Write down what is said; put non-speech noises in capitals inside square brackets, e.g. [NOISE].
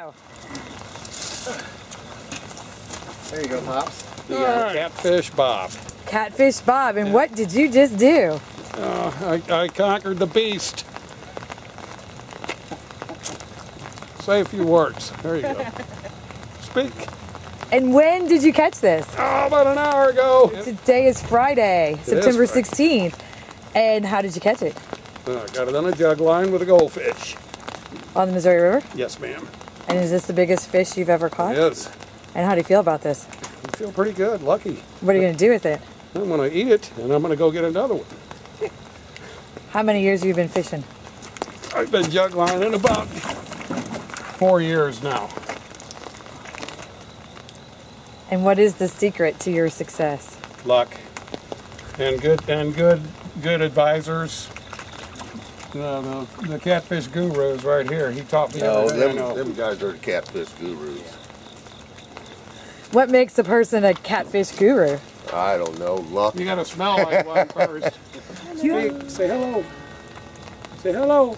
Oh, There you go, Pops. You got Catfish Bob. Catfish Bob, and what did you just do? Uh, I, I conquered the beast. Say a few words. There you go. [LAUGHS] Speak. And when did you catch this? Oh, about an hour ago. Today is Friday, September Friday. 16th. And how did you catch it? Uh, got it on a jug line with a goldfish. On the Missouri River? Yes, ma'am. And is this the biggest fish you've ever caught? Yes. And how do you feel about this? I feel pretty good. Lucky. What are you going to do with it? I'm going to eat it, and I'm going to go get another one. [LAUGHS] How many years have you been fishing? I've been jug lining about four years now. And what is the secret to your success? Luck and good and good good advisors. The, the, the catfish guru is right here. He taught me No, everything I them, know. them guys are catfish gurus. What makes a person a catfish guru? I don't know. Luck. You gotta smell like one [LAUGHS] first. Speak. Say hello. Say hello.